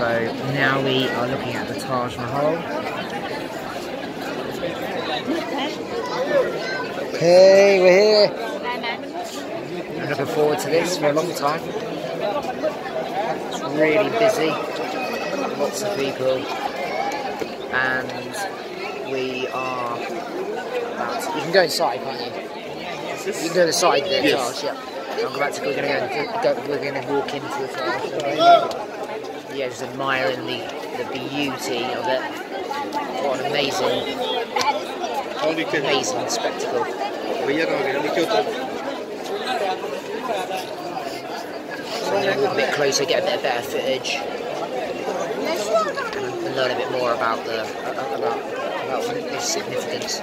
So now we are looking at the Taj Mahal. Hey, we're here. I'm looking forward to this for a long time. It's really busy, lots of people, and we are. About you can go inside, can't you? You can go inside the Yes. Taj. Yeah. I'm about to. We're going to go, go. We're going to walk into the Taj. Just admiring the, the beauty of it. What an amazing, amazing spectacle. So I'm going to a bit closer, get a bit of better footage, and learn a bit more about the about, about the significance.